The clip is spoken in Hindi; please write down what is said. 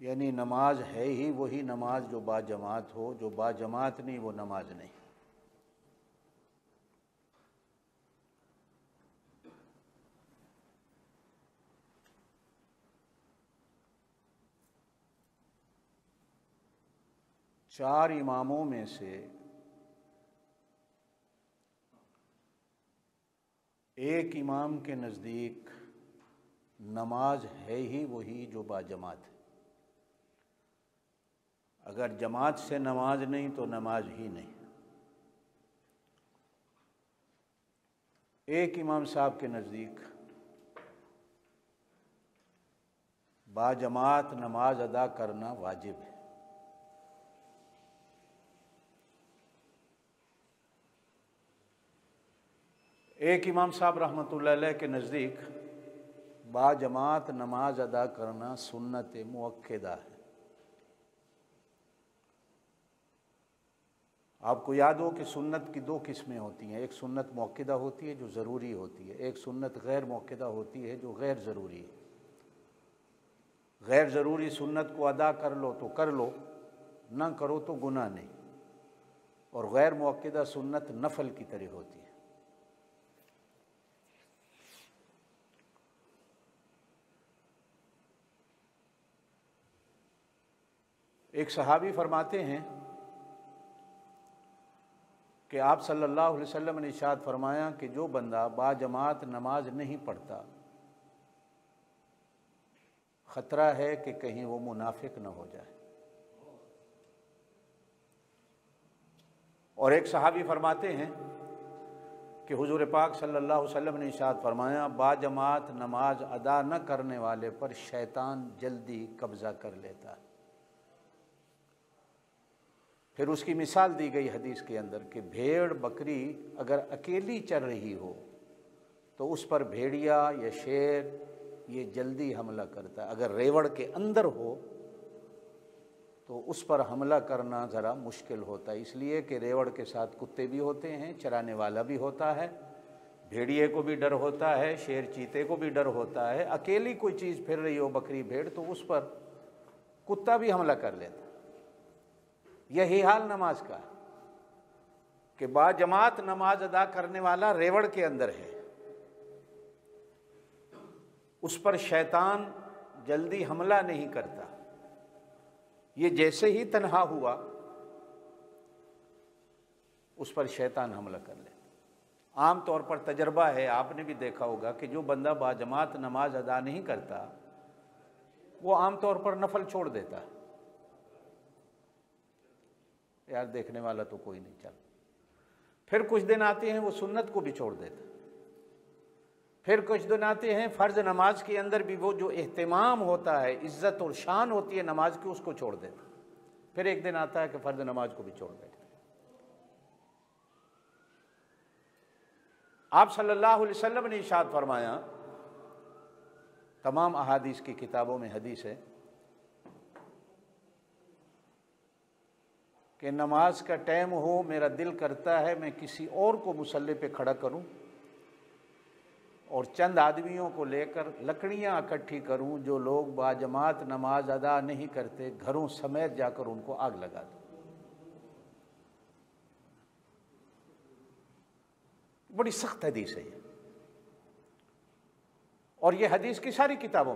यानी नमाज़ है ही, वही नमाज़ जो बाजमात हो, जो बाजमात नहीं, वो नमाज़ नहीं। चार इमामों में से एक इमाम के नज़दीक नमाज़ है ही, वही जो बाजमात है। अगर जमात से नमाज़ नहीं तो नमाज़ ही नहीं। एक इमाम साहब के नज़दीक बाजमात नमाज़ अदा करना वाजिब है। एक इमाम साहब रहमत के नज़दीक बाजमात नमाज़ अदा करना सुन्नत मुक्दा है। आपको याद हो कि सुन्नत की दो किस्में होती हैं। एक सुन्नत मौक़दा होती है जो ज़रूरी होती है। एक सुन्नत गैर मौक़दा होती है जो गैर ज़रूरी है। गैर ज़रूरी सुन्नत को अदा कर लो तो कर लो, ना करो तो गुनाह नहीं। और गैर मौक़दा सुन्नत नफल की तरह होती है। एक सहाबी फरमाते हैं कि आप सल्लल्लाहु अलैहि वसल्लम ने इशाद फरमाया कि जो बंदा बाजमात नमाज़ नहीं पढ़ता, ख़तरा है कि कहीं वो मुनाफिक न हो जाए। और एक सहाबी फरमाते हैं कि हुजूर पाक सल्लल्लाहु अलैहि वसल्लम ने इशाद फरमाया, बाजमात नमाज़ अदा न करने वाले पर शैतान जल्दी कब्ज़ा कर लेता है। फिर उसकी मिसाल दी गई हदीस के अंदर कि भेड़ बकरी अगर अकेली चल रही हो तो उस पर भेड़िया या शेर, ये जल्दी हमला करता है। अगर रेवड़ के अंदर हो तो उस पर हमला करना ज़रा मुश्किल होता है। इसलिए कि रेवड़ के साथ कुत्ते भी होते हैं, चराने वाला भी होता है, भेड़िए को भी डर होता है, शेर चीते को भी डर होता है। अकेली कोई चीज़ फिर रही हो, बकरी, भेड़ तो उस पर कुत्ता भी हमला कर लेता यही हाल नमाज़ का कि बाजमात नमाज़ अदा करने वाला रेवड़ के अंदर है। उस पर शैतान जल्दी हमला नहीं करता। ये जैसे ही तनहा हुआ, उस पर शैतान हमला कर ले। आम तौर पर तजर्बा है, आपने भी देखा होगा कि जो बंदा बाजमात नमाज़ अदा नहीं करता, वो आम तौर पर नफल छोड़ देता। है यार देखने वाला तो कोई नहीं, चल। फिर कुछ दिन आते हैं, वो सुन्नत को भी छोड़ देता। फिर कुछ दिन आते हैं, फ़र्ज़ नमाज़ के अंदर भी वो जो अहतमाम होता है, इज़्ज़त और शान होती है नमाज़ की, उसको छोड़ देता। फिर एक दिन आता है कि फ़र्ज़ नमाज़ को भी छोड़ देता। आप सल्लल्लाहु अलैहि वसल्लम ने इशाद फरमाया, तमाम अहादीस की किताबों में हदीस है कि नमाज़ का टाइम हो, मेरा दिल करता है, मैं किसी और को मुसल्ले पे खड़ा करूँ और चंद आदमियों को लेकर लकड़ियाँ इकट्ठी करूँ जो लोग बाजमात नमाज़ अदा नहीं करते, घरों समेत जाकर उनको आग लगा दूँ। बड़ी सख्त हदीस है और ये हदीस की सारी किताबों